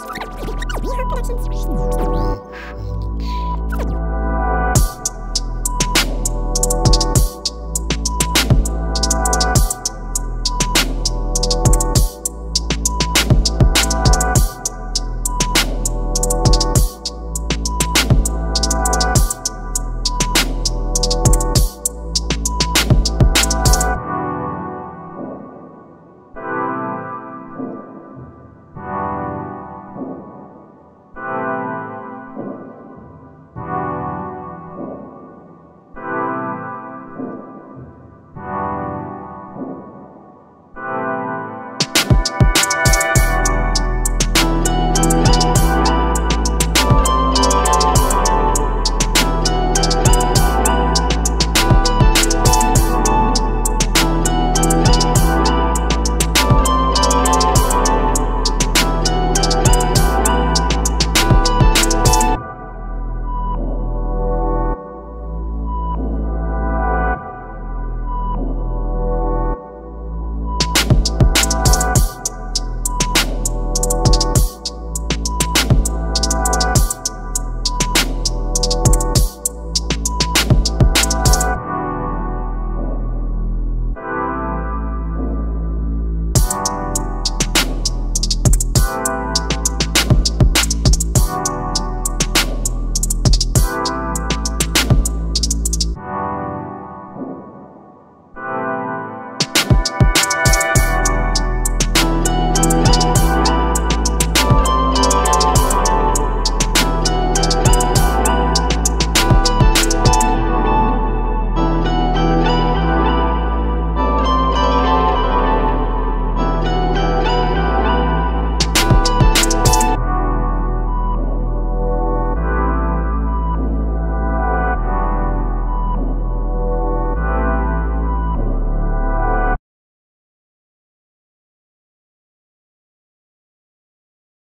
Productions.